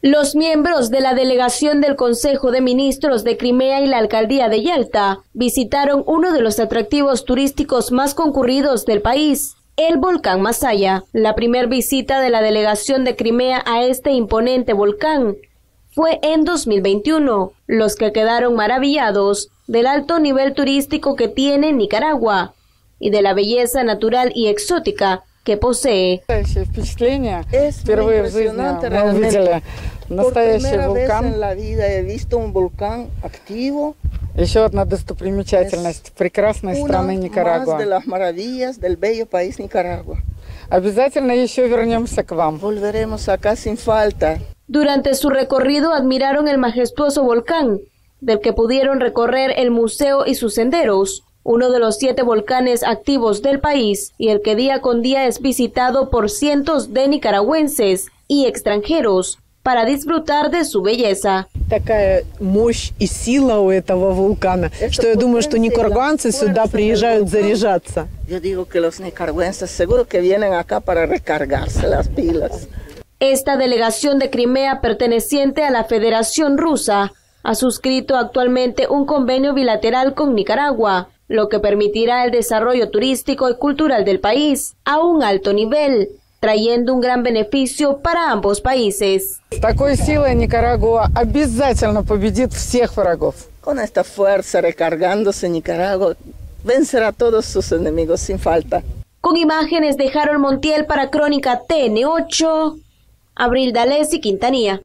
Los miembros de la delegación del Consejo de Ministros de Crimea y la Alcaldía de Yalta visitaron uno de los atractivos turísticos más concurridos del país, el volcán Masaya. La primera visita de la delegación de Crimea a este imponente volcán fue en 2021. Los que quedaron maravillados del alto nivel turístico que tiene Nicaragua y de la belleza natural y exótica que posee. Es impresionante realmente. Por primera vez en la vida he visto un volcán activo. Еще одна достопримечательность прекрасной страны Никарагуа. Más de las maravillas del bello país Nicaragua. Обязательно еще вернемся к вам. Volveremos acá sin falta. Durante su recorrido admiraron el majestuoso volcán, del que pudieron recorrer el museo y sus senderos, uno de los siete volcanes activos del país y el que día con día es visitado por cientos de nicaragüenses y extranjeros para disfrutar de su belleza. Такая мощь и сила у этого вулкана, что я думаю, что никарагуанцы сюда приезжают заряжаться. Yo digo que los nicaragüenses seguro que vienen acá para recargarse las pilas. Esta delegación de Crimea perteneciente a la Federación Rusa ha suscrito actualmente un convenio bilateral con Nicaragua lo que permitirá el desarrollo turístico y cultural del país a un alto nivel, trayendo un gran beneficio para ambos países. Con esta fuerza recargándose Nicaragua vencerá a todos sus enemigos sin falta. Con imágenes de Harold Montiel para Crónica TN8, Abril Dales y Quintanilla.